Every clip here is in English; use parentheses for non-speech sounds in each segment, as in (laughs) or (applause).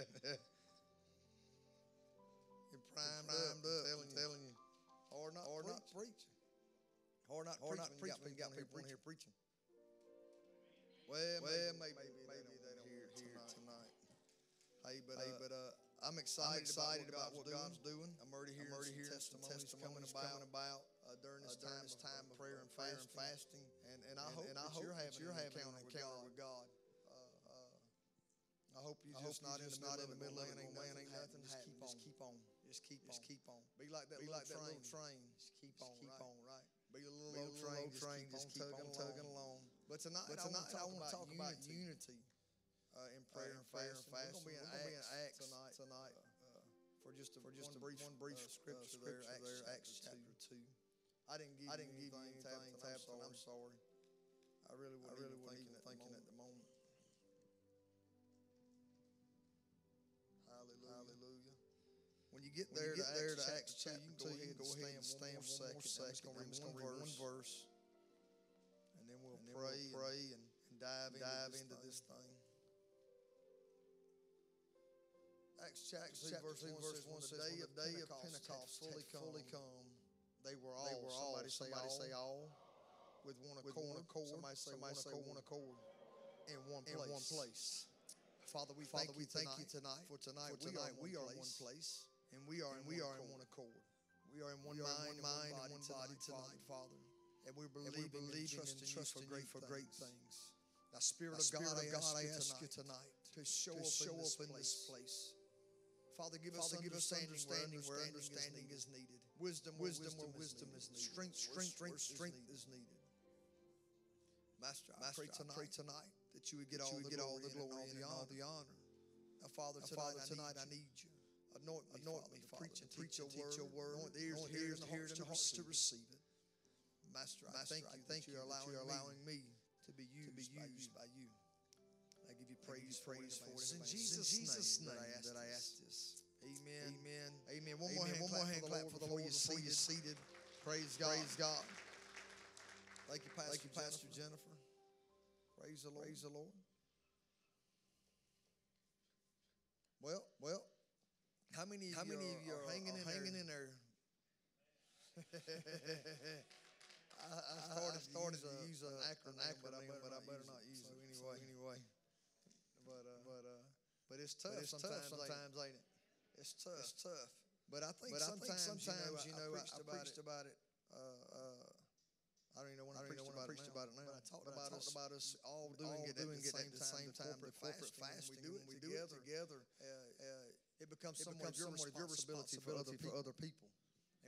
(laughs) You're primed, primed up, telling, you, telling you. Or not, or not preaching. Or not, or not preaching. You got people in here preaching. Well, well, maybe, maybe, maybe they don't hear here tonight. Hey, but, hey, uh, but uh, I'm excited, I'm excited about, what God's doing. I'm already hearing, I'm already hearing testimonies, testimonies coming about, about uh, during this uh, time, this time of prayer and fasting. And, fasting. and, and I hope, and I hope you're having, you're having an encounter with God. Uh, uh, I hope you're just not in the middle of the middle of it. Ain't nothing, ain't nothing happening. Just keep on. Just keep on. Just keep on. Be like that, Be like that little train. Just keep on. Keep on. Right. Be a little, little train. Train. Just keep on tugging along. But tonight, but tonight I want to talk about unity uh, in prayer and fasting. We're going to be in Acts tonight. Tonight. Uh, for just a, for just one, brief, one brief uh, scripture, there, Acts, chapter two. I didn't give I didn't you anything, give anything Tabitha, I'm sorry. I really wasn't, I really even thinking, even thinking at the moment. When you get there, you get to, there Acts to Acts chapter 2, you can go ahead and stand one, one more second. I'm just going to read one verse. And then we'll and pray, we'll pray and, and dive, dive into, this, into thing. this thing. Acts chapter 2, verse 1 says, When the day of, day of Pentecost fully come, fully come they were all, they were all somebody, say, somebody all, say all, with one accord. With one accord. Somebody say, somebody one, say accord. one accord. In one place. In one place. Father, we Father, thank, we you, thank tonight, you tonight. For tonight, for tonight we, are, we are one place. And we are, and we are in one accord. We are in one mind, mind, and one body tonight, Father. And we're believing, and, we're believing and trusting, you for great, for great things. Now, Spirit of God, I ask you tonight to show up in this place. Father, give us Father, understanding, give us understanding where understanding, where understanding is, needed. is needed. Wisdom, where wisdom, where wisdom is needed. Strength, strength, strength, strength is needed. Master, I Master, pray tonight, I pray tonight that you would get, all, you would the get all the glory and all the honor. Now, Father, now, Father, tonight, I need you. Anoint me, anoint me, Father, preach and teach your word. Your word. Anoint the ears, ears, and and hearts to receive it. Master, I thank you. Thank you. Allowing allowing me to be used, to be used by you. I give you praise, praise for it. In Jesus' name that I ask this. Amen. Amen. Amen. One more hand, one more hand clap for the Lord before you're seated. Praise God. Praise God. Thank you, Pastor, Thank you, Pastor Jennifer. Praise the Lord. Praise the Lord. Well, well, how many of how you many of you are, hanging, in, hanging there? in there? (laughs) I, I, started, I to use, an acronym, but I better, but I better not use it. Anyway, anyway, but uh, but uh, but it's tough but it's sometimes, tough sometimes, ain't it? It's tough. It's tough. But I think but sometimes, I think sometimes you know, you know I, I, preached, I, about, it. Uh, uh, I don't even know when I, preached, about, preached it about it now. But I talked about, I talked us, about us all doing all it doing at the same time. The corporate fasting. We do it we together. together. Uh, it becomes somewhat of your responsibility for other people.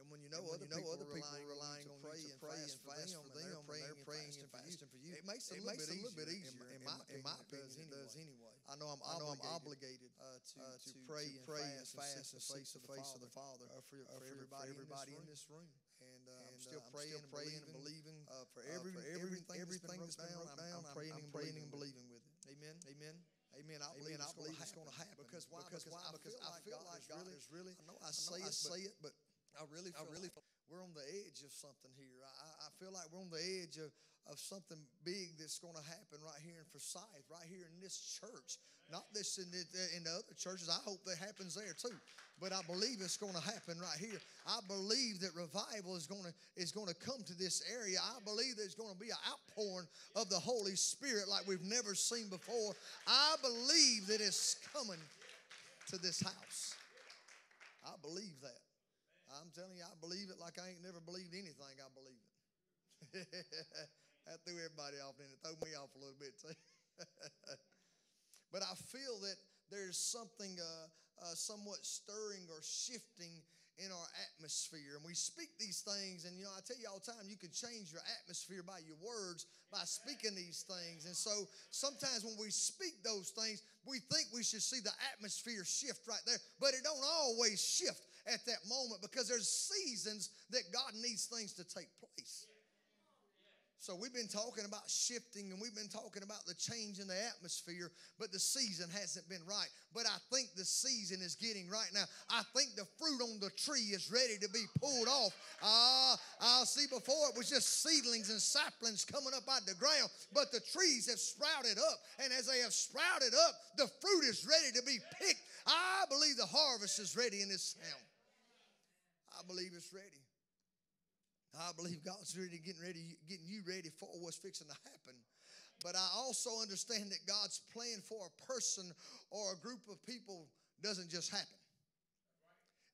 And when you know, other, you know people other people are relying on you to pray and fast for them, and they're praying and fasting for you, it makes it a little bit easier, in my in my opinion, it does anyway. I know I'm obligated uh, uh, to pray and fast and face to face of the Father uh, for everybody in this room. And I'm still praying and praying and believing for everything everything that's been wrote down. I'm praying and praying and believing with it. Amen. Amen. Amen. I believe, Amen. I believe it's going to happen. Because why? Because, because why? Because I feel like God is really. I know I say it, I say it, but I really, I really, like we're on the edge of something here. I, I feel like we're on the edge of, of something big that's going to happen right here in Forsyth, right here in this church. Not this in the, in the other churches. I hope that happens there too, but I believe it's going to happen right here. I believe that revival is going to is going to come to this area. I believe there's going to be an outpouring of the Holy Spirit like we've never seen before. I believe that it's coming to this house. I believe that. I'm telling you, I believe it like I ain't never believed anything. I believe it. (laughs) that threw everybody off, and it threw me off a little bit too. (laughs) but I feel that there's something uh, uh, somewhat stirring or shifting in our atmosphere. And we speak these things, and you know, I tell you all the time, you can change your atmosphere by your words, by speaking these things. And so sometimes when we speak those things, we think we should see the atmosphere shift right there, but it don't always shift at that moment because there's seasons that God needs things to take place. So we've been talking about shifting and we've been talking about the change in the atmosphere, but the season hasn't been right. But I think the season is getting right now. I think the fruit on the tree is ready to be pulled off. Ah, uh, I'll see before it was just seedlings and saplings coming up out the ground, but the trees have sprouted up. And as they have sprouted up, the fruit is ready to be picked. I believe the harvest is ready in this town. I believe it's ready. I believe God's ready, getting ready, getting you ready for what's fixing to happen. But I also understand that God's plan for a person or a group of people doesn't just happen.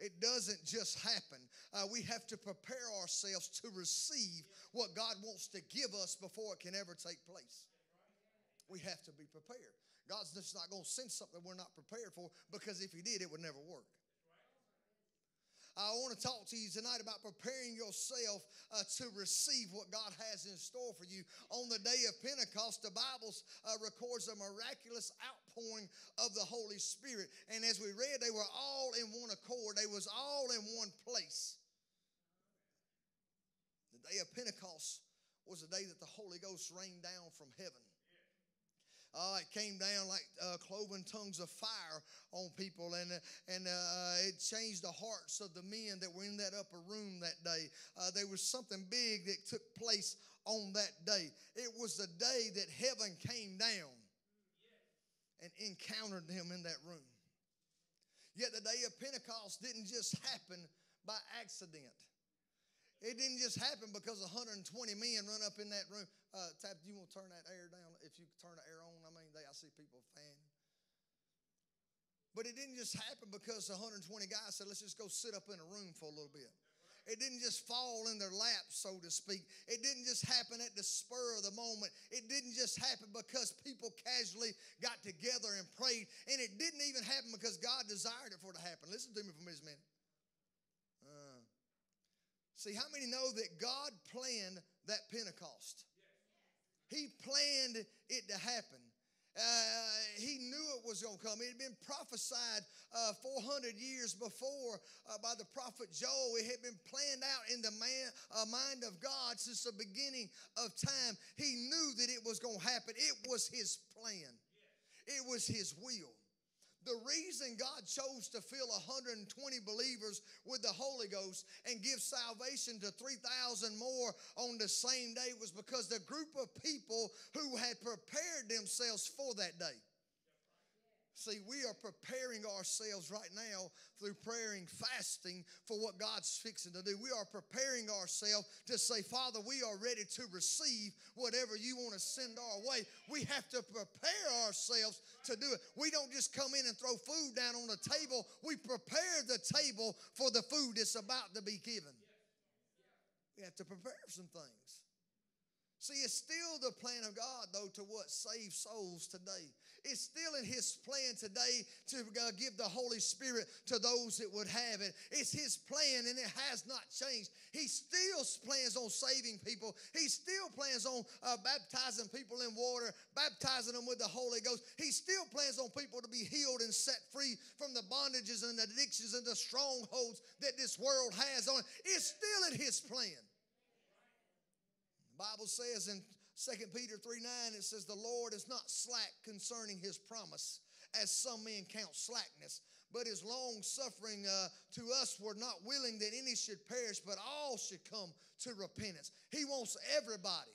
It doesn't just happen. Uh, we have to prepare ourselves to receive what God wants to give us before it can ever take place. We have to be prepared. God's just not going to send something we're not prepared for because if He did, it would never work. I want to talk to you tonight about preparing yourself uh, to receive what God has in store for you. On the day of Pentecost, the Bible uh, records a miraculous outpouring of the Holy Spirit. And as we read, they were all in one accord, they was all in one place. The day of Pentecost was the day that the Holy Ghost rained down from heaven. Uh, it came down like uh, cloven tongues of fire on people, and and uh, it changed the hearts of the men that were in that upper room that day. Uh, there was something big that took place on that day. It was the day that heaven came down and encountered them in that room. Yet the day of Pentecost didn't just happen by accident. It didn't just happen because 120 men run up in that room. Uh, Tap, do you want to turn that air down? If you can turn the air on, I mean, they, I see people fanning. But it didn't just happen because 120 guys said, let's just go sit up in a room for a little bit. It didn't just fall in their lap, so to speak. It didn't just happen at the spur of the moment. It didn't just happen because people casually got together and prayed. And it didn't even happen because God desired it for it to happen. Listen to me for a minute. See, how many know that God planned that Pentecost? He planned it to happen. Uh, he knew it was going to come. It had been prophesied uh, 400 years before uh, by the prophet Joel. It had been planned out in the man, uh, mind of God since the beginning of time. He knew that it was going to happen. It was his plan, it was his will. The reason God chose to fill 120 believers with the Holy Ghost and give salvation to 3,000 more on the same day was because the group of people who had prepared themselves for that day. See, we are preparing ourselves right now through prayer and fasting for what God's fixing to do. We are preparing ourselves to say, Father, we are ready to receive whatever you want to send our way. We have to prepare ourselves to do it. We don't just come in and throw food down on the table, we prepare the table for the food that's about to be given. We have to prepare some things. See, it's still the plan of God, though, to what? Save souls today. It's still in His plan today to uh, give the Holy Spirit to those that would have it. It's His plan and it has not changed. He still plans on saving people. He still plans on uh, baptizing people in water, baptizing them with the Holy Ghost. He still plans on people to be healed and set free from the bondages and addictions and the strongholds that this world has on. It's still in His plan. Bible says in 2 Peter 3 9, it says, The Lord is not slack concerning his promise, as some men count slackness, but is long suffering uh, to us. We're not willing that any should perish, but all should come to repentance. He wants everybody.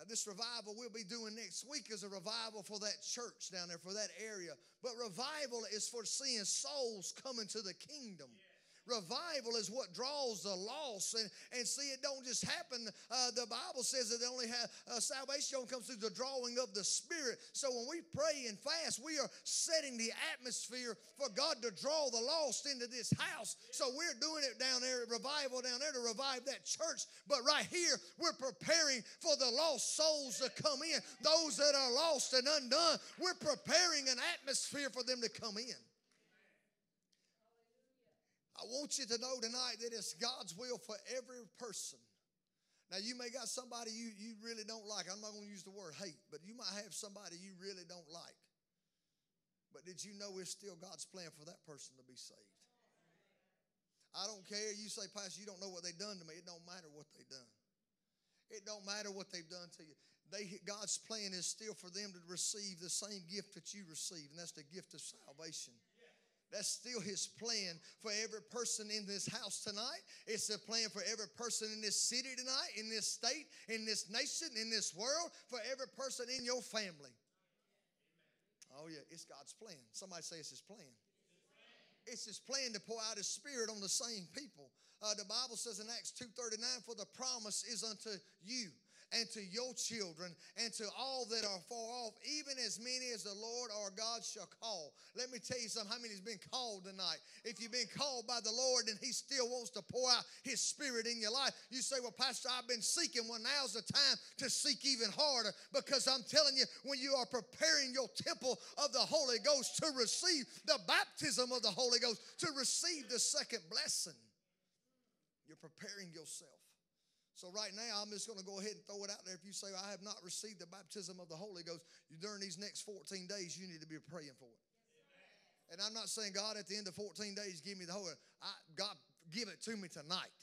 Now, this revival we'll be doing next week is a revival for that church down there, for that area. But revival is for seeing souls coming to the kingdom. Yeah. Revival is what draws the lost. And, and see, it don't just happen. Uh, the Bible says that only have uh, salvation comes through the drawing of the Spirit. So when we pray and fast, we are setting the atmosphere for God to draw the lost into this house. So we're doing it down there, revival down there to revive that church. But right here, we're preparing for the lost souls to come in. Those that are lost and undone, we're preparing an atmosphere for them to come in. I want you to know tonight that it's God's will for every person. Now, you may got somebody you, you really don't like. I'm not going to use the word hate, but you might have somebody you really don't like. But did you know it's still God's plan for that person to be saved? I don't care. You say, Pastor, you don't know what they done to me. It don't matter what they done. It don't matter what they've done to you. They, God's plan is still for them to receive the same gift that you receive, and that's the gift of salvation. That's still his plan for every person in this house tonight. It's a plan for every person in this city tonight, in this state, in this nation, in this world, for every person in your family. Oh, yeah, it's God's plan. Somebody say it's his plan. It's his plan to pour out his spirit on the same people. Uh, the Bible says in Acts 2.39, for the promise is unto you and to your children and to all that are far off, even as many as the Lord our God shall call. Let me tell you something. How many has been called tonight? If you've been called by the Lord and He still wants to pour out His Spirit in your life, you say, Well, Pastor, I've been seeking. Well, now's the time to seek even harder because I'm telling you, when you are preparing your temple of the Holy Ghost to receive the baptism of the Holy Ghost, to receive the second blessing, you're preparing yourself. So, right now, I'm just going to go ahead and throw it out there. If you say, I have not received the baptism of the Holy Ghost, during these next 14 days, you need to be praying for it. And I'm not saying, God, at the end of 14 days, give me the Holy I, God, give it to me tonight.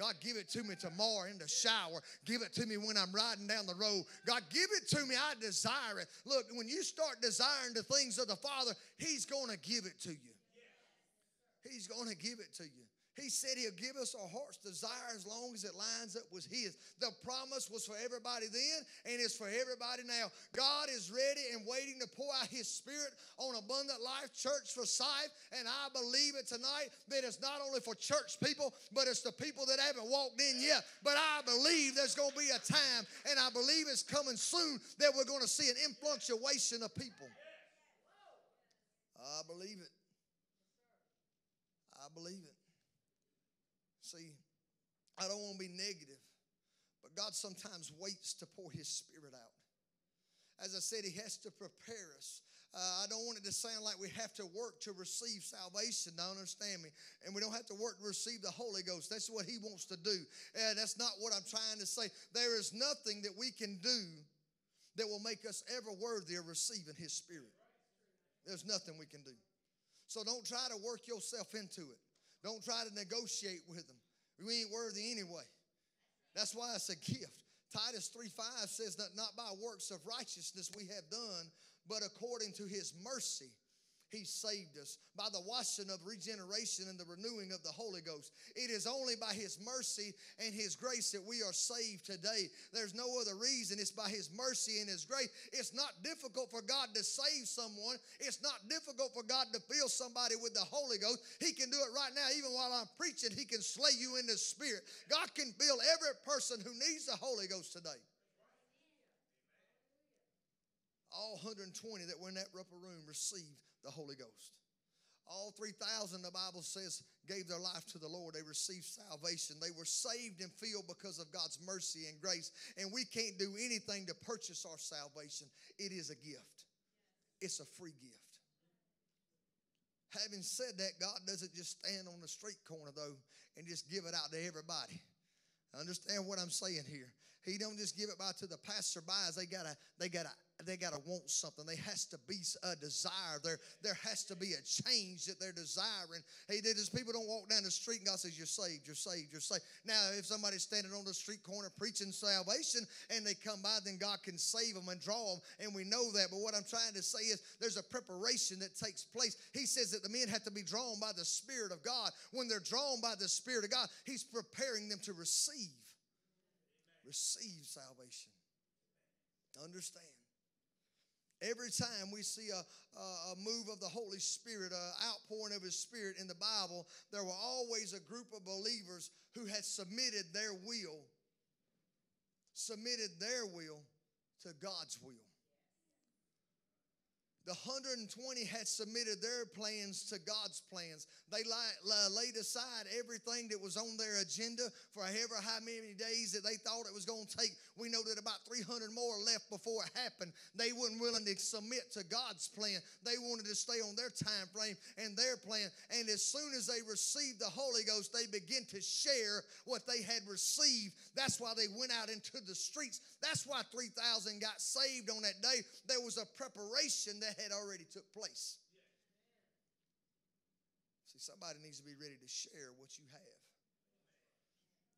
God, give it to me tomorrow in the shower. Give it to me when I'm riding down the road. God, give it to me. I desire it. Look, when you start desiring the things of the Father, He's going to give it to you. He's going to give it to you. He said he'll give us our heart's desire as long as it lines up with his. The promise was for everybody then and it's for everybody now. God is ready and waiting to pour out his spirit on Abundant Life Church Forsyth. And I believe it tonight that it's not only for church people, but it's the people that haven't walked in yet. But I believe there's going to be a time, and I believe it's coming soon, that we're going to see an influxuation of people. I believe it. I believe it. I don't want to be negative, but God sometimes waits to pour His Spirit out. As I said, He has to prepare us. Uh, I don't want it to sound like we have to work to receive salvation. Don't understand me? And we don't have to work to receive the Holy Ghost. That's what He wants to do. And that's not what I'm trying to say. There is nothing that we can do that will make us ever worthy of receiving His Spirit. There's nothing we can do. So don't try to work yourself into it. Don't try to negotiate with them. We ain't worthy anyway. That's why it's a gift. Titus 3 5 says that not by works of righteousness we have done, but according to his mercy he saved us by the washing of regeneration and the renewing of the Holy Ghost. It is only by His mercy and His grace that we are saved today. There's no other reason. It's by His mercy and His grace. It's not difficult for God to save someone, it's not difficult for God to fill somebody with the Holy Ghost. He can do it right now, even while I'm preaching. He can slay you in the Spirit. God can fill every person who needs the Holy Ghost today all 120 that were in that upper room received the Holy Ghost. All 3,000, the Bible says, gave their life to the Lord. They received salvation. They were saved and filled because of God's mercy and grace. And we can't do anything to purchase our salvation, it is a gift, it's a free gift. Having said that, God doesn't just stand on the street corner, though, and just give it out to everybody. Understand what I'm saying here? He don't just give it by to the passerbys. They gotta, they gotta they got to want something. There has to be a desire. There, there has to be a change that they're desiring. Hey, just people don't walk down the street and God says, You're saved, you're saved, you're saved. Now, if somebody's standing on the street corner preaching salvation and they come by, then God can save them and draw them. And we know that. But what I'm trying to say is there's a preparation that takes place. He says that the men have to be drawn by the Spirit of God. When they're drawn by the Spirit of God, He's preparing them to receive. Receive salvation. Understand. Every time we see a, a, move of the Holy Spirit, an outpouring of His Spirit in the Bible, there were always a group of believers who had submitted their will, submitted their will to God's will. The 120 had submitted their plans to God's plans. They laid aside everything that was on their agenda for however how many days that they thought it was going to take. We know that about 300 more left before it happened. They weren't willing to submit to God's plan. They wanted to stay on their time frame and their plan. And as soon as they received the Holy Ghost, they began to share what they had received. That's why they went out into the streets. That's why 3,000 got saved on that day. There was a preparation that that had already took place. See, somebody needs to be ready to share what you have.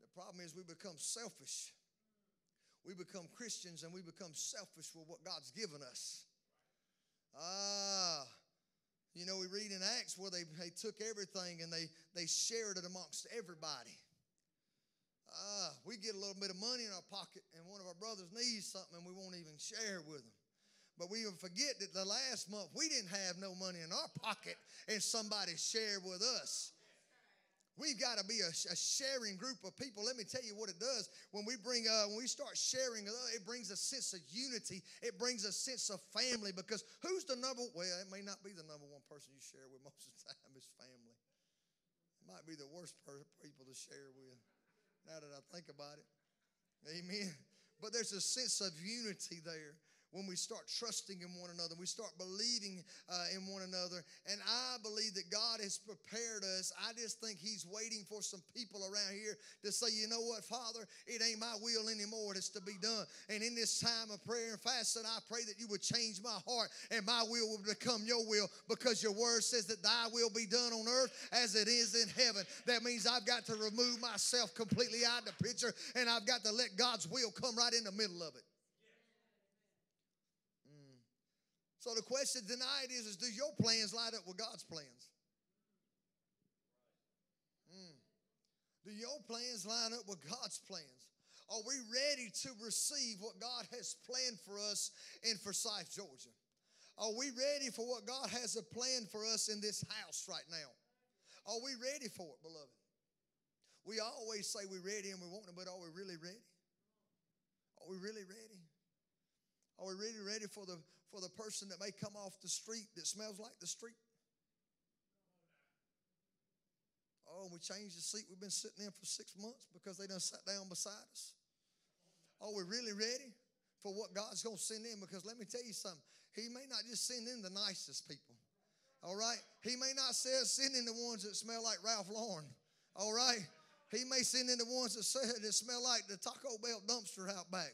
The problem is we become selfish we become Christians and we become selfish with what God's given us. Ah, you know, we read in Acts where they, they took everything and they, they shared it amongst everybody. Ah, we get a little bit of money in our pocket and one of our brothers needs something and we won't even share with them. But we forget that the last month we didn't have no money in our pocket and somebody shared with us. We've got to be a, a, sharing group of people. Let me tell you what it does when we bring, uh, when we start sharing, uh, it brings a sense of unity. It brings a sense of family because who's the number? Well, it may not be the number one person you share with most of the time. It's family. It might be the worst people to share with. Now that I think about it, Amen. But there's a sense of unity there when we start trusting in one another, we start believing uh, in one another. And I believe that God has prepared us. I just think He's waiting for some people around here to say, you know what, Father, it ain't my will anymore. It's to be done. And in this time of prayer and fasting, I pray that you would change my heart and my will will become your will because your word says that thy will be done on earth as it is in heaven. That means I've got to remove myself completely out of the picture and I've got to let God's will come right in the middle of it. So the question tonight is, is do your plans line up with God's plans? Mm. Do your plans line up with God's plans? Are we ready to receive what God has planned for us in Forsyth, Georgia? Are we ready for what God has a plan for us in this house right now? Are we ready for it, beloved? We always say we're ready and we want it, but are we really ready? Are we really ready? Are we really ready for the for the person that may come off the street that smells like the street. Oh, we changed the seat we've been sitting in for six months because they done sat down beside us. Are we really ready for what God's going to send in? Because let me tell you something. He may not just send in the nicest people. All right? He may not send in the ones that smell like Ralph Lauren. All right? He may send in the ones that, that smell like the Taco Bell dumpster out back.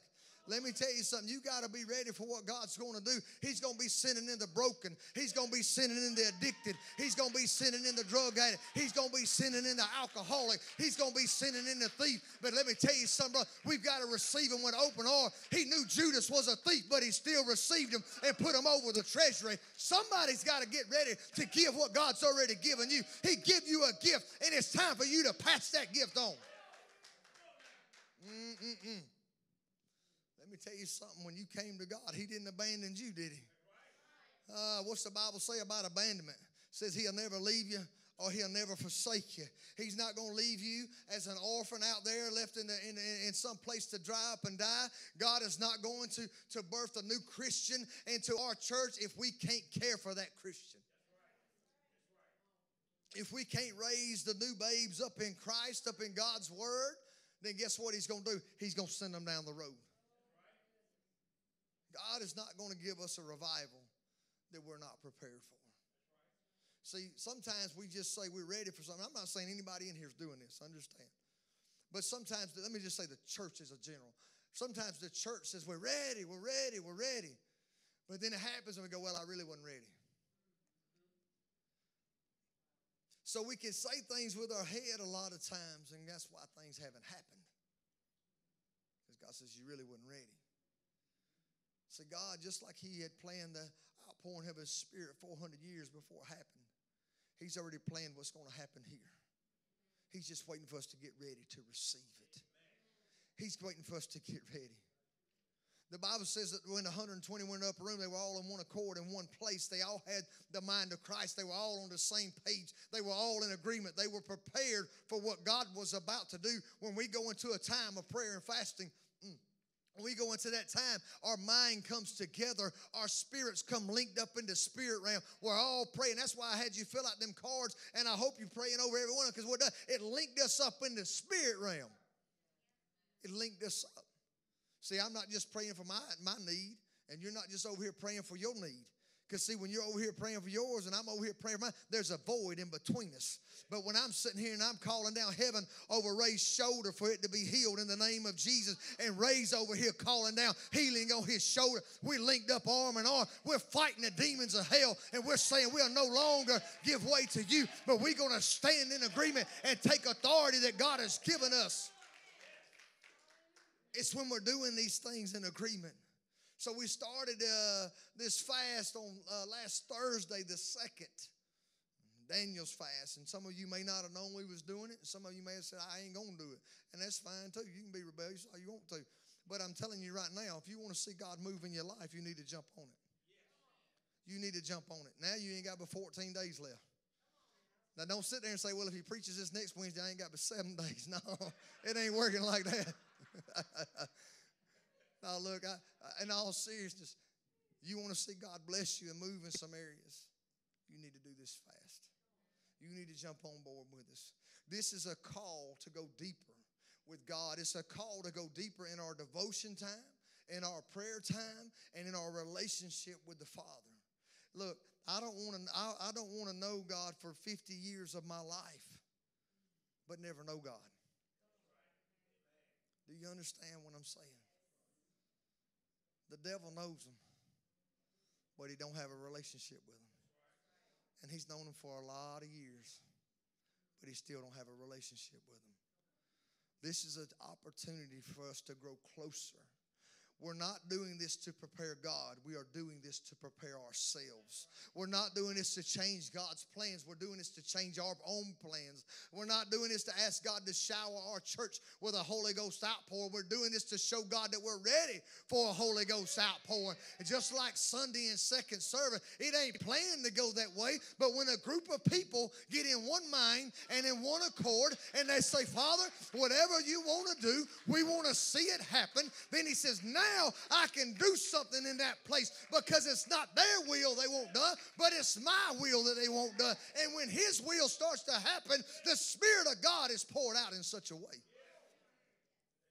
Let me tell you something. You got to be ready for what God's going to do. He's going to be sending in the broken. He's going to be sending in the addicted. He's going to be sending in the drug addict. He's going to be sending in the alcoholic. He's going to be sending in the thief. But let me tell you something, brother. We've got to receive him with open arms. He knew Judas was a thief, but he still received him and put him over the treasury. Somebody's got to get ready to give what God's already given you. He give you a gift, and it's time for you to pass that gift on. Mm-mm-mm. Let me tell you something. When you came to God, He didn't abandon you, did He? Uh, what's the Bible say about abandonment? It says He'll never leave you or He'll never forsake you. He's not going to leave you as an orphan out there left in, the, in, in some place to dry up and die. God is not going to, to birth a new Christian into our church if we can't care for that Christian. If we can't raise the new babes up in Christ, up in God's Word, then guess what He's going to do? He's going to send them down the road. God is not going to give us a revival that we're not prepared for. See, sometimes we just say we're ready for something. I'm not saying anybody in here is doing this, understand. But sometimes, let me just say the church is a general. Sometimes the church says, We're ready, we're ready, we're ready. But then it happens and we go, Well, I really wasn't ready. So we can say things with our head a lot of times, and that's why things haven't happened. Because God says, You really wasn't ready. So God, just like He had planned the outpouring of His Spirit 400 years before it happened, He's already planned what's going to happen here. He's just waiting for us to get ready to receive it. He's waiting for us to get ready. The Bible says that when the 120 went up a room, they were all in one accord in one place. They all had the mind of Christ. They were all on the same page. They were all in agreement. They were prepared for what God was about to do. When we go into a time of prayer and fasting, when we go into that time, our mind comes together, our spirits come linked up into spirit realm. We're all praying. That's why I had you fill out them cards, and I hope you're praying over every one because it linked us up in the spirit realm. It linked us up. See, I'm not just praying for my, my need, and you're not just over here praying for your need. Because, see, when you're over here praying for yours and I'm over here praying for mine, there's a void in between us. But when I'm sitting here and I'm calling down heaven over Ray's shoulder for it to be healed in the name of Jesus, and Ray's over here calling down healing on his shoulder, we're linked up arm in arm. We're fighting the demons of hell, and we're saying we'll no longer give way to you, but we're going to stand in agreement and take authority that God has given us. It's when we're doing these things in agreement. So we started uh, this fast on uh, last Thursday, the second. Daniel's fast, and some of you may not have known we was doing it. And some of you may have said, "I ain't gonna do it," and that's fine too. You can be rebellious all you want to, but I'm telling you right now, if you want to see God move in your life, you need to jump on it. You need to jump on it. Now you ain't got but 14 days left. Now don't sit there and say, "Well, if he preaches this next Wednesday, I ain't got but seven (laughs) days." No, (laughs) it ain't working like that. (laughs) now look, I, in all seriousness, you want to see God bless you and move in some areas, you need to do this fast you need to jump on board with us. This is a call to go deeper with God. It's a call to go deeper in our devotion time, in our prayer time, and in our relationship with the Father. Look, I don't want to I, I don't want to know God for 50 years of my life, but never know God. Do you understand what I'm saying? The devil knows him, but he don't have a relationship with him. And he's known him for a lot of years, but he still don't have a relationship with him. This is an opportunity for us to grow closer we're not doing this to prepare God. We are doing this to prepare ourselves. We're not doing this to change God's plans. We're doing this to change our own plans. We're not doing this to ask God to shower our church with a Holy Ghost outpour. We're doing this to show God that we're ready for a Holy Ghost outpour. And just like Sunday and second service, it ain't planned to go that way. But when a group of people get in one mind and in one accord and they say, Father, whatever you want to do, we want to see it happen, then He says, Now now I can do something in that place because it's not their will they won't do, but it's my will that they won't do. And when His will starts to happen, the Spirit of God is poured out in such a way.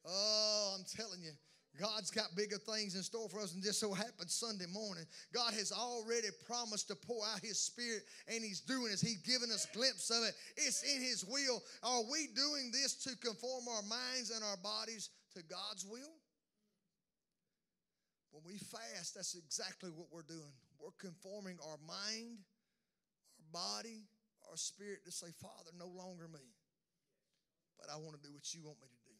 Oh, I'm telling you. God's got bigger things in store for us than just so happens Sunday morning. God has already promised to pour out His Spirit, and He's doing it. He's given us glimpse of it. It's in His will. Are we doing this to conform our minds and our bodies to God's will? When we fast, that's exactly what we're doing. We're conforming our mind, our body, our spirit to say, Father, no longer me. But I want to do what you want me to do.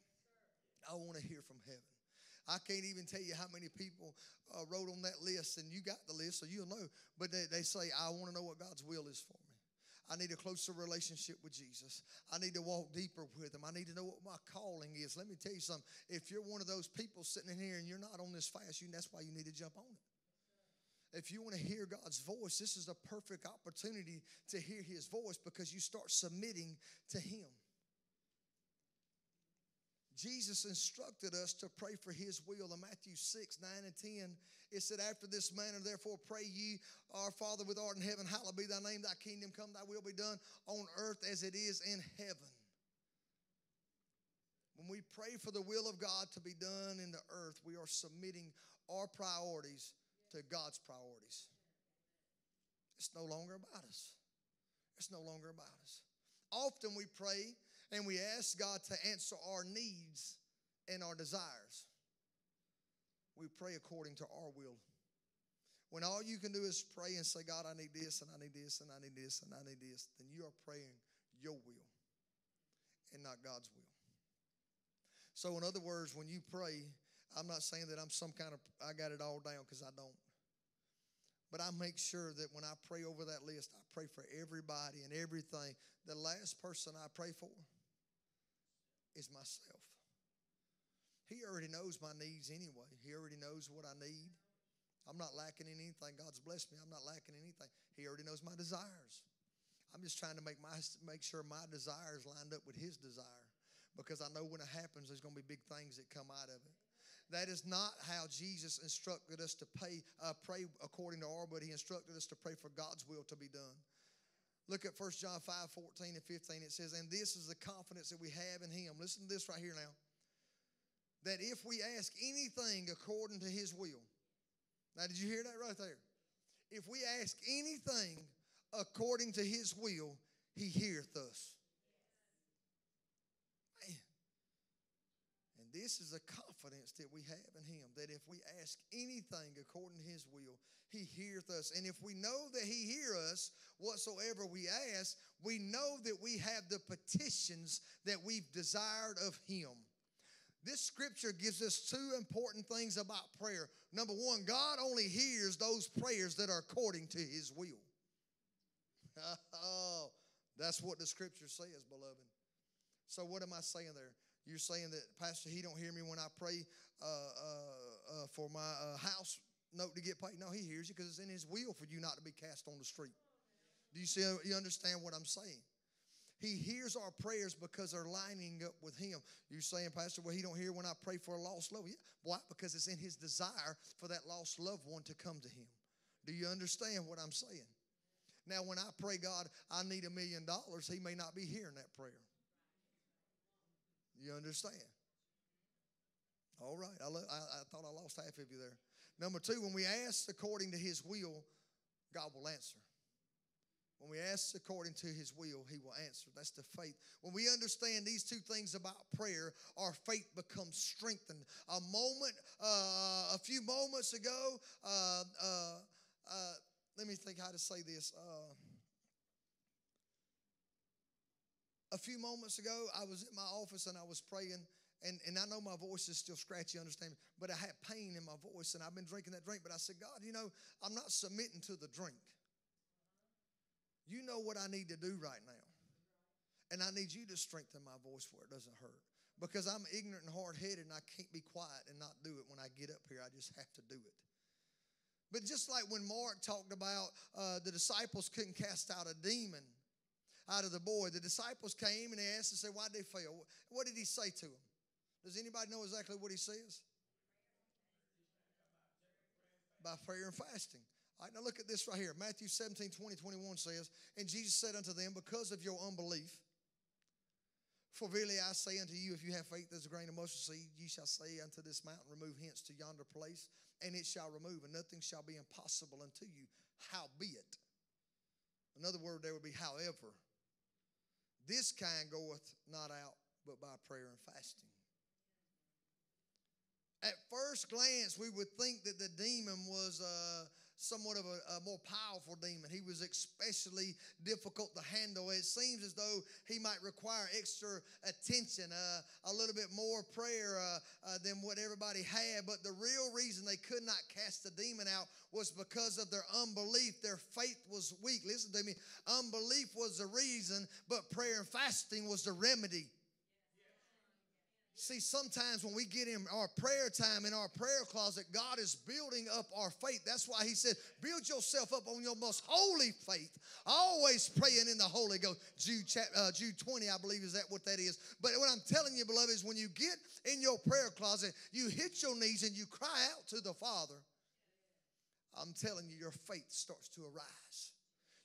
I want to hear from heaven. I can't even tell you how many people uh, wrote on that list, and you got the list, so you'll know. But they, they say, I want to know what God's will is for me. I need a closer relationship with Jesus. I need to walk deeper with Him. I need to know what my calling is. Let me tell you something. If you're one of those people sitting in here and you're not on this fast, you, that's why you need to jump on it. If you want to hear God's voice, this is a perfect opportunity to hear His voice because you start submitting to Him. Jesus instructed us to pray for his will in Matthew 6, 9, and 10. It said, After this manner, therefore, pray ye, Our Father with art in heaven, hallowed be thy name, thy kingdom come, thy will be done on earth as it is in heaven. When we pray for the will of God to be done in the earth, we are submitting our priorities to God's priorities. It's no longer about us. It's no longer about us. Often we pray and we ask God to answer our needs and our desires. We pray according to our will. When all you can do is pray and say, God, I need this, and I need this, and I need this, and I need this, then you are praying your will and not God's will. So, in other words, when you pray, I'm not saying that I'm some kind of, I got it all down because I don't. But I make sure that when I pray over that list, I pray for everybody and everything. The last person I pray for is myself. He already knows my needs anyway. He already knows what I need. I'm not lacking in anything. God's blessed me. I'm not lacking anything. He already knows my desires. I'm just trying to make my make sure my desires lined up with his desire. Because I know when it happens, there's going to be big things that come out of it. That is not how Jesus instructed us to pay, uh, pray according to our, but he instructed us to pray for God's will to be done. Look at 1 John 5 14 and 15. It says, And this is the confidence that we have in Him. Listen to this right here now. That if we ask anything according to His will, now did you hear that right there? If we ask anything according to His will, He heareth us. This is a confidence that we have in Him that if we ask anything according to His will, He heareth us. And if we know that He hear us whatsoever we ask, we know that we have the petitions that we've desired of Him. This scripture gives us two important things about prayer. Number one, God only hears those prayers that are according to his will. (laughs) oh, that's what the scripture says, beloved. So, what am I saying there? You're saying that, Pastor, he don't hear me when I pray uh, uh, uh, for my uh, house note to get paid. No, he hears you because it's in his will for you not to be cast on the street. Do you see? You understand what I'm saying? He hears our prayers because they're lining up with Him. You're saying, Pastor, well, He don't hear when I pray for a lost loved. Yeah. Why? Because it's in His desire for that lost loved one to come to Him. Do you understand what I'm saying? Now, when I pray, God, I need a million dollars, He may not be hearing that prayer. You understand? All right. I, lo- I, I thought I lost half of you there. Number two, when we ask according to His will, God will answer. When we ask according to his will, he will answer. That's the faith. When we understand these two things about prayer, our faith becomes strengthened. A moment, uh, a few moments ago, uh, uh, uh let me think how to say this. Uh, a few moments ago, I was in my office and I was praying. And, and I know my voice is still scratchy, understand me, but I had pain in my voice and I've been drinking that drink. But I said, God, you know, I'm not submitting to the drink. You know what I need to do right now. And I need you to strengthen my voice where it doesn't hurt. Because I'm ignorant and hard headed and I can't be quiet and not do it when I get up here. I just have to do it. But just like when Mark talked about uh, the disciples couldn't cast out a demon out of the boy, the disciples came and they asked and said, Why did they fail? What did he say to them? Does anybody know exactly what he says? By prayer and fasting. All right, now look at this right here. Matthew 17, 20, 21 says, And Jesus said unto them, Because of your unbelief, for verily I say unto you, if you have faith as a grain of mustard seed, ye shall say unto this mountain, Remove hence to yonder place, and it shall remove, and nothing shall be impossible unto you. Howbeit. Another word there would be however. This kind goeth not out but by prayer and fasting. At first glance, we would think that the demon was uh, somewhat of a, a, more powerful demon. He was especially difficult to handle. It seems as though he might require extra attention, uh, a little bit more prayer uh, uh, than what everybody had. But the real reason they could not cast the demon out was because of their unbelief. Their faith was weak. Listen to me. Unbelief was the reason, but prayer and fasting was the remedy. See, sometimes when we get in our prayer time in our prayer closet, God is building up our faith. That's why He said, build yourself up on your most holy faith. Always praying in the Holy Ghost. Jude, uh, Jude 20, I believe, is that what that is. But what I'm telling you, beloved, is when you get in your prayer closet, you hit your knees and you cry out to the Father. I'm telling you, your faith starts to arise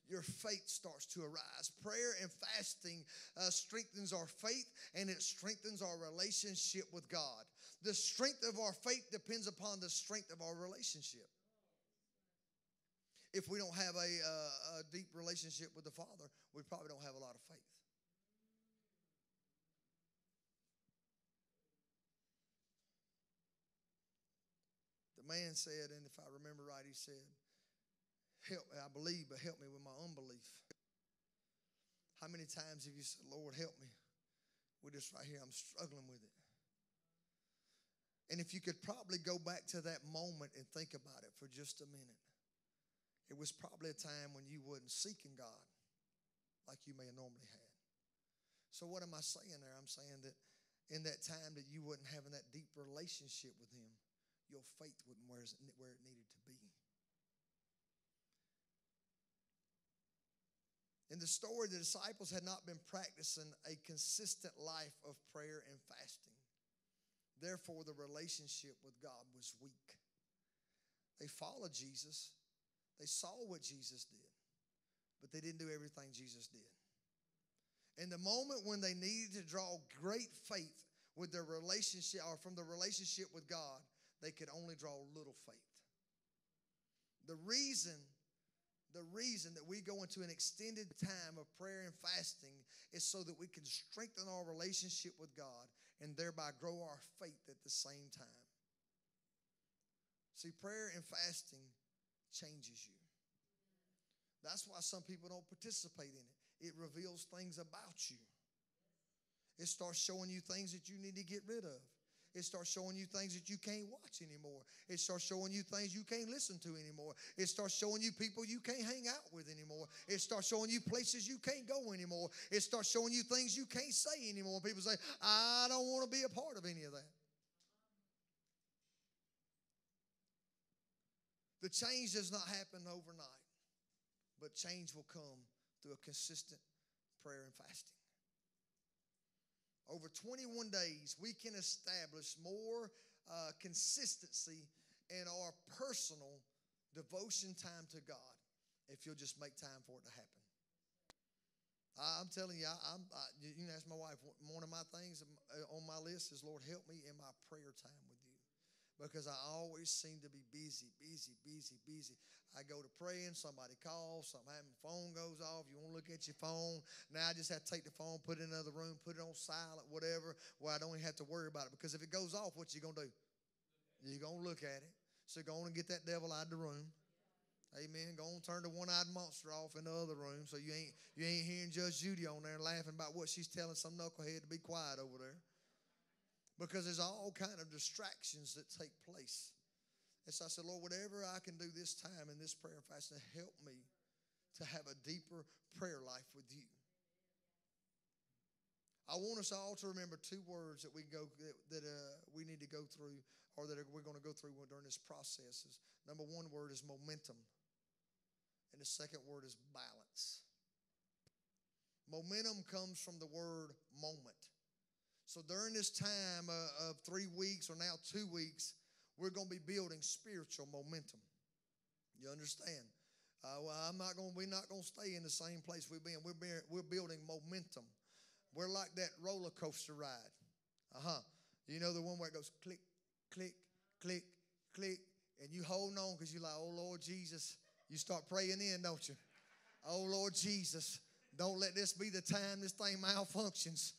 your faith starts to arise. Prayer and fasting uh, strengthens our faith and it strengthens our relationship with God. The strength of our faith depends upon the strength of our relationship. If we don't have a, uh, a deep relationship with the Father, we probably don't have a lot of faith. The man said, and if I remember right, he said, Help me, I believe, but help me with my unbelief. How many times have you said, Lord, help me with this right here? I'm struggling with it. And if you could probably go back to that moment and think about it for just a minute, it was probably a time when you wasn't seeking God like you may have normally had. So, what am I saying there? I'm saying that in that time that you wasn't having that deep relationship with Him, your faith wasn't where it needed to be. In the story, the disciples had not been practicing a consistent life of prayer and fasting. Therefore, the relationship with God was weak. They followed Jesus, they saw what Jesus did, but they didn't do everything Jesus did. In the moment when they needed to draw great faith with their relationship or from the relationship with God, they could only draw little faith. The reason the reason that we go into an extended time of prayer and fasting is so that we can strengthen our relationship with God and thereby grow our faith at the same time. See, prayer and fasting changes you. That's why some people don't participate in it. It reveals things about you. It starts showing you things that you need to get rid of. It starts showing you things that you can't watch anymore. It starts showing you things you can't listen to anymore. It starts showing you people you can't hang out with anymore. It starts showing you places you can't go anymore. It starts showing you things you can't say anymore. People say, I don't want to be a part of any of that. The change does not happen overnight, but change will come through a consistent prayer and fasting. Over 21 days, we can establish more uh, consistency in our personal devotion time to God if you'll just make time for it to happen. I'm telling you, I, am you can ask my wife. One of my things uh, on my list is, Lord, help me in my prayer time with you because I always seem to be busy, busy, busy, busy. I go to praying, somebody calls, something happens, phone goes off. You want to look at your phone. Now I just have to take the phone, put it in another room, put it on silent, whatever, where I don't have to worry about it. Because if it goes off, what you gonna do? You're gonna look at it. So go on and get that devil out of the room. Amen. Go on, turn the one-eyed monster off in the other room, so you ain't you ain't hearing Judge Judy on there laughing about what she's telling some knucklehead to be quiet over there because there's all kind of distractions that take place. And so I said, Lord, whatever I can do this time in this prayer and fasting, help me to have a deeper prayer life with you. I want us all to remember two words that we go that, that uh, we need to go through, or that we're going to go through during this process. Is number one word is momentum, and the second word is balance. Momentum comes from the word moment. So during this time uh, of three weeks or now two weeks, we're going to be building spiritual momentum. You understand? Uh, well, I'm not going. We're not going to stay in the same place we've been. We're we're building momentum. We're like that roller coaster ride. Uh huh. You know the one where it goes click, click, click, click, and you hold on because you're like, oh Lord Jesus. You start praying in, don't you? Oh Lord Jesus, don't let this be the time this thing malfunctions.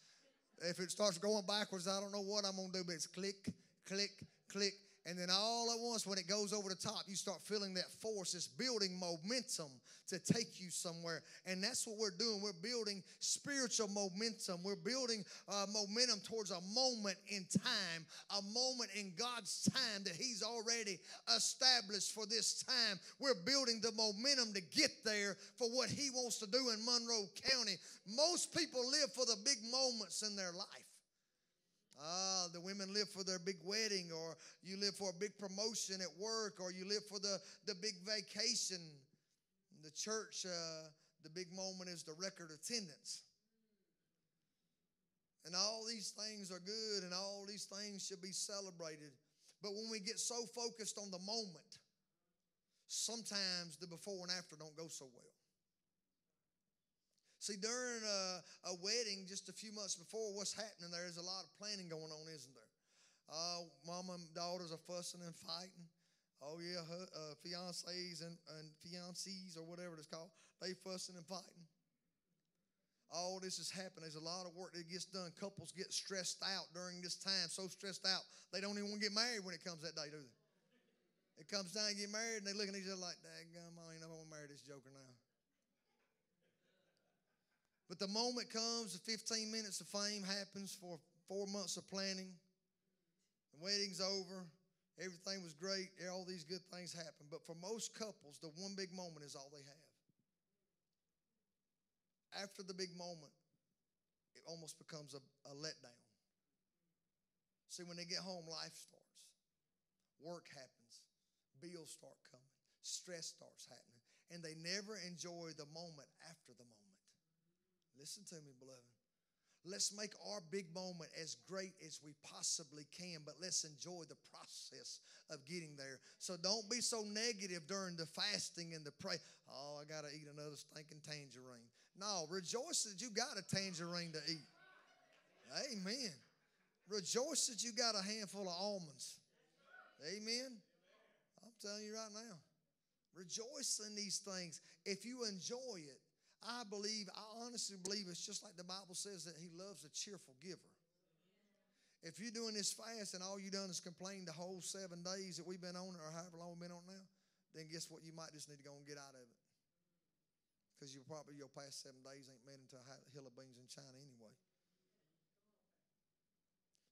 If it starts going backwards, I don't know what I'm going to do, but it's click, click, click. And then all at once, when it goes over the top, you start feeling that force. It's building momentum to take you somewhere. And that's what we're doing. We're building spiritual momentum. We're building uh, momentum towards a moment in time, a moment in God's time that He's already established for this time. We're building the momentum to get there for what He wants to do in Monroe County. Most people live for the big moments in their life. Ah, the women live for their big wedding, or you live for a big promotion at work, or you live for the, the big vacation. The church, uh, the big moment is the record attendance. And all these things are good, and all these things should be celebrated. But when we get so focused on the moment, sometimes the before and after don't go so well. See, during a, a, wedding just a few months before, what's happening there is a lot of planning going on, isn't there? Uh, mama and daughters are fussing and fighting. Oh, yeah, her, uh, fiancés and, and fiancés or whatever it's called, they fussing and fighting. All this is happening. There's a lot of work that gets done. Couples get stressed out during this time, so stressed out, they don't even want to get married when it comes that day, do they? It comes time to get married, and they look at each other like, Dang, I ain't never going to marry this joker now. But the moment comes, the 15 minutes of fame happens for four months of planning. The wedding's over. Everything was great. All these good things happen. But for most couples, the one big moment is all they have. After the big moment, it almost becomes a, a letdown. See, when they get home, life starts. Work happens. Bills start coming. Stress starts happening. And they never enjoy the moment after the moment. Listen to me, beloved. Let's make our big moment as great as we possibly can, but let's enjoy the process of getting there. So don't be so negative during the fasting and the pray. Oh, I got to eat another stinking tangerine. No, rejoice that you got a tangerine to eat. Amen. Rejoice that you got a handful of almonds. Amen. I'm telling you right now. Rejoice in these things. If you enjoy it, I believe, I honestly believe it's just like the Bible says that He loves a cheerful giver. If you're doing this fast and all you've done is complain the whole seven days that we've been on, or however long we've been on now, then guess what? You might just need to go and get out of it. Because you probably your past seven days ain't made into a hill of beans in China anyway.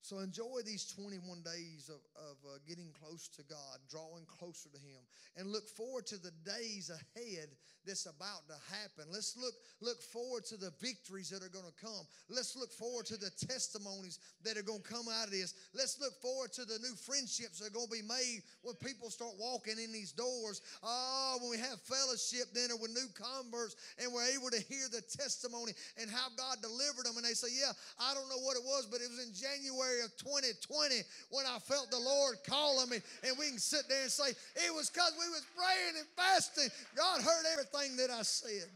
So enjoy these 21 days of, of uh, getting close to God, drawing closer to Him, and look forward to the days ahead that's about to happen. Let's look, look forward to the victories that are going to come. Let's look forward to the testimonies that are going to come out of this. Let's look forward to the new friendships that are going to be made when people start walking in these doors. Oh, when we have fellowship dinner with new converts and we're able to hear the testimony and how God delivered them. And they say, Yeah, I don't know what it was, but it was in January Of 2020 when I felt the Lord calling me. And we can sit there and say, it was because we was praying and fasting. God heard everything that I said.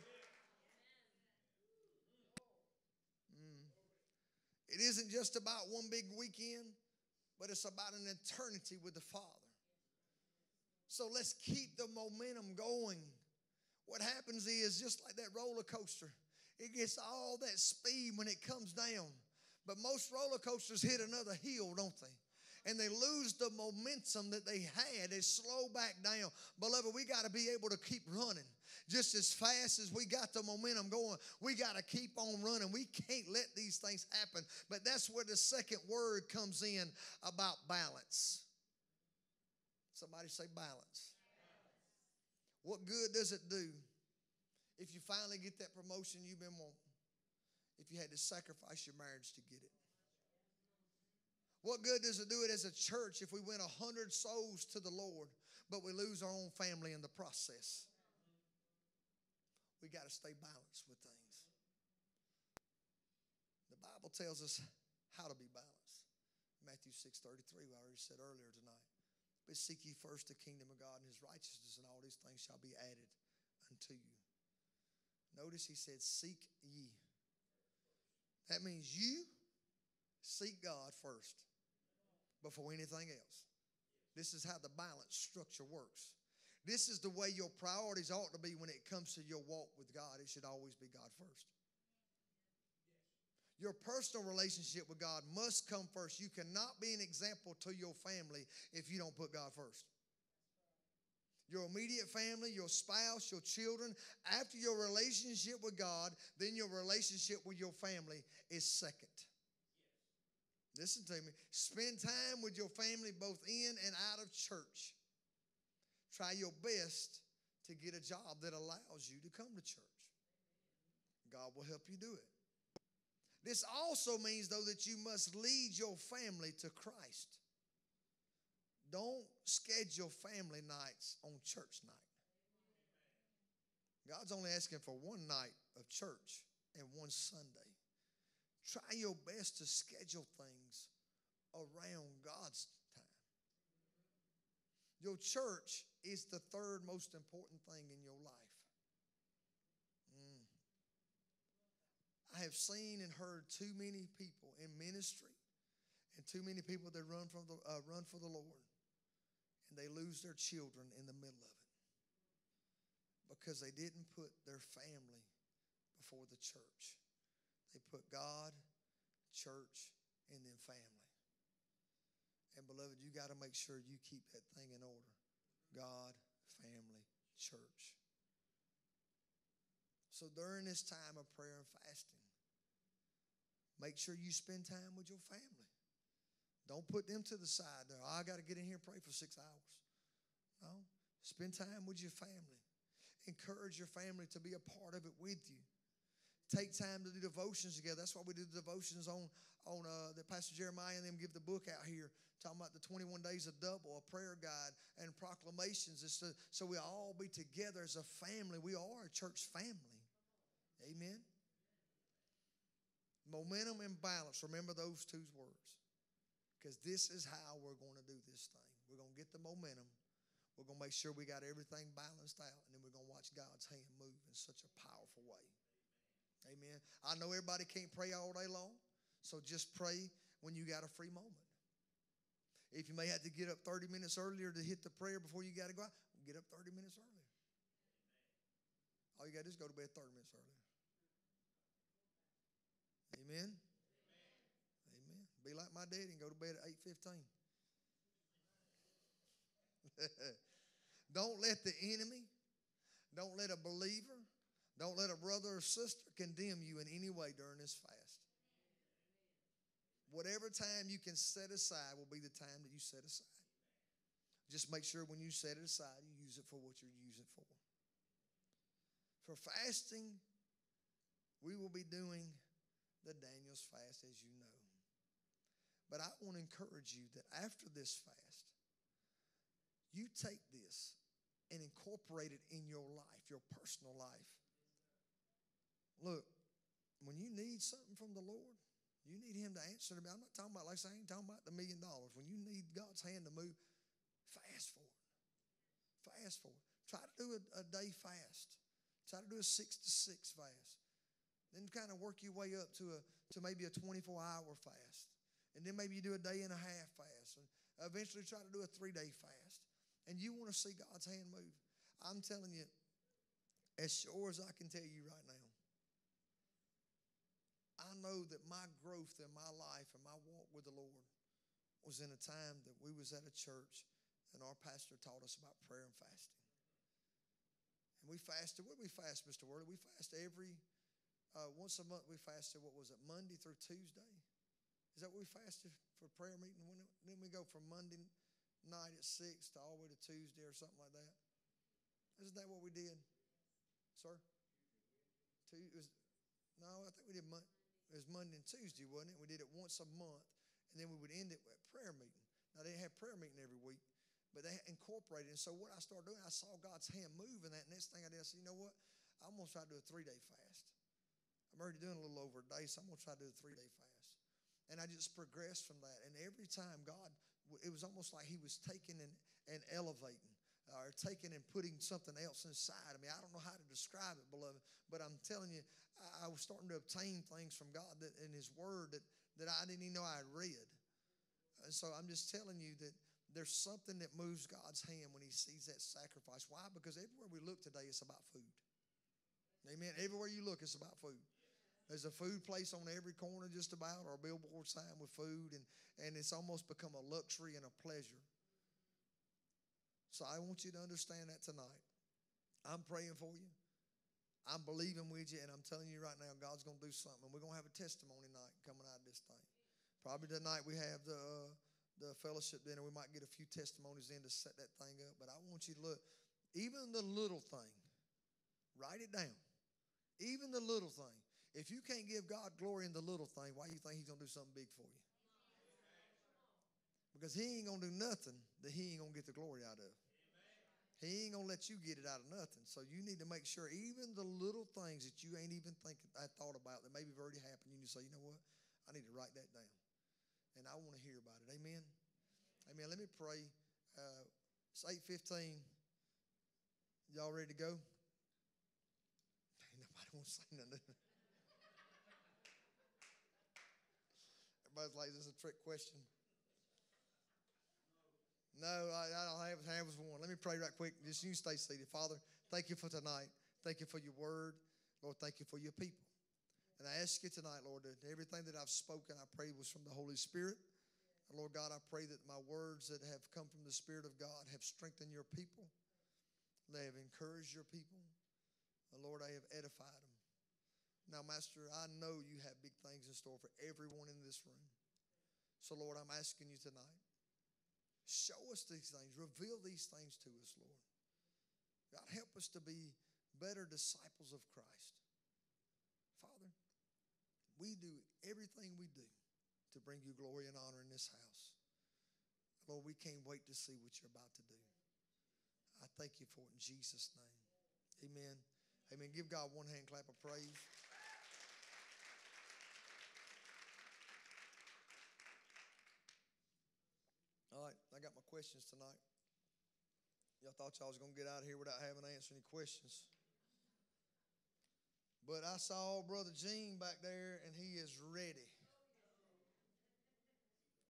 Mm. It isn't just about one big weekend, but it's about an eternity with the Father. So let's keep the momentum going. What happens is just like that roller coaster, it gets all that speed when it comes down. But most roller coasters hit another hill, don't they? and they lose the momentum that they had. They slow back down. Beloved, we got to be able to keep running. Just as fast as we got the momentum going, we got to keep on running. We can't let these things happen. But that's where the second word comes in about balance. Somebody say balance. What good does it do if you finally get that promotion you've been wanting? If you had to sacrifice your marriage to get it? What good does it do it as a church if we win a hundred souls to the Lord, but we lose our own family in the process? We got to stay balanced with things. The Bible tells us how to be balanced. Matthew 6:33, I already said earlier tonight. But seek ye first the kingdom of God and his righteousness, and all these things shall be added unto you. Notice he said, Seek ye. That means you seek God first before anything else. This is how the balance structure works. This is the way your priorities ought to be when it comes to your walk with God. It should always be God first. Your personal relationship with God must come first. You cannot be an example to your family if you don't put God first your immediate family, your spouse, your children. After your relationship with God, then your relationship with your family is second. Listen to me. Spend time with your family both in and out of church. Try your best to get a job that allows you to come to church. God will help you do it. This also means, though, that you must lead your family to Christ. Don't schedule family nights on church night. God's only asking for one night of church and one Sunday. Try your best to schedule things around God's time. Your church is the third most important thing in your life. Mm. I have seen and heard too many people in ministry and too many people that run, from the, uh, run for the Lord and they lose their children in the middle of it because they didn't put their family before the church. They put God, church, and then family. And beloved, you got to make sure you keep that thing in order God, family, church. So during this time of prayer and fasting, make sure you spend time with your family. Don't put them to the side there. Oh, I got to get in here and pray for six hours. No. Spend time with your family. Encourage your family to be a part of it with you. Take time to do devotions together. That's why we do the devotions on on uh, that Pastor Jeremiah and them give the book out here talking about the 21 days of double, a prayer guide, and proclamations. It's to, so we all be together as a family. We are a church family. Amen. Momentum and balance. Remember those two words. Because this is how we're going to do this thing. We're going to get the momentum. We're going to make sure we got everything balanced out, and then we're going to watch God's hand move in such a powerful way. Amen. I know everybody can't pray all day long, so just pray when you got a free moment. If you may have to get up 30 minutes earlier to hit the prayer before you got to go out, get up 30 minutes earlier. All you got to do is go to bed 30 minutes earlier. Amen. Be like my daddy and go to bed at 8.15. (laughs) don't let the enemy, don't let a believer, don't let a brother or sister condemn you in any way during this fast. Whatever time you can set aside will be the time that you set aside. Just make sure when you set it aside, you use it for what you're using it for. For fasting, we will be doing the Daniel's fast, as you know. But I want to encourage you that after this fast, you take this and incorporate it in your life, your personal life. Look, when you need something from the Lord, you need Him to answer it. I'm not talking about, like I ain't talking about the million dollars. When you need God's hand to move, fast for it. Fast for it. Try to do a, a day fast. Try to do a six to six fast. Then kind of work your way up to a to maybe a 24 hour fast. And then maybe you do a day and a half fast. And eventually try to do a three day fast. And you want to see God's hand move. I'm telling you, as sure as I can tell you right now, I know that my growth in my life and my walk with the Lord was in a time that we was at a church and our pastor taught us about prayer and fasting. And we fasted. What did we fast, Mr. Worley? We fast every uh, once a month. We fasted. What was it? Monday through Tuesday. Is that what we fasted for prayer meeting? When then we go from Monday night at six to all the way to Tuesday or something like that. Isn't that what we did, sir? Was, no, I think we did. Monday. It was Monday and Tuesday, wasn't it? We did it once a month, and then we would end it at prayer meeting. Now they had prayer meeting every week, but they incorporated. And so what I started doing, I saw God's hand move in that. Next thing I did, I said, you know what? I'm gonna try to do a three day fast. I'm already doing a little over a day, so I'm gonna try to do a three day fast. And I just progressed from that. And every time God, it was almost like He was taking and, and elevating uh, or taking and putting something else inside of me. I don't know how to describe it, beloved, but I'm telling you, I, I was starting to obtain things from God that in His Word that, that I didn't even know I had read. And so I'm just telling you that there's something that moves God's hand when He sees that sacrifice. Why? Because everywhere we look today, it's about food. Amen. Everywhere you look, it's about food. There's a food place on every corner, just about, or a billboard sign with food, and, and it's almost become a luxury and a pleasure. So I want you to understand that tonight. I'm praying for you. I'm believing with you, and I'm telling you right now, God's going to do something. We're going to have a testimony night coming out of this thing. Probably tonight we have the uh, the fellowship dinner. We might get a few testimonies in to set that thing up. But I want you to look, even the little thing, write it down. Even the little thing. If you can't give God glory in the little thing, why do you think He's going to do something big for you? Because He ain't going to do nothing that He ain't going to get the glory out of. He ain't gonna let you get it out of nothing. So you need to make sure even the little things that you ain't even thinking I thought about that maybe have already happened, you need to say, you know what? I need to write that down. And I want to hear about it. Amen. Amen. Let me pray. Uh, it's 815. Y'all ready to go? (laughs) Ain't Nobody to say nothing. Like, this is a trick question. No, I, I don't have hands one. Let me pray right quick. Just you stay seated. Father, thank you for tonight. Thank you for your word. Lord, thank you for your people. And I ask you tonight, Lord, that everything that I've spoken, I pray was from the Holy Spirit. And Lord God, I pray that my words that have come from the Spirit of God have strengthened your people. They have encouraged your people. And Lord, I have edified them. Now, Master, I know you have big things in store for everyone in this room. So, Lord, I'm asking you tonight Show us these things. Reveal these things to us, Lord. God, help us to be better disciples of Christ. Father, we do everything we do to bring you glory and honor in this house. Lord, we can't wait to see what you're about to do. I thank you for it in Jesus' name. Amen. Amen. Give God one hand clap of praise. All right, I got my questions tonight. Y'all thought y'all was going to get out of here without having to answer any questions. But I saw Brother Gene back there, and he is ready.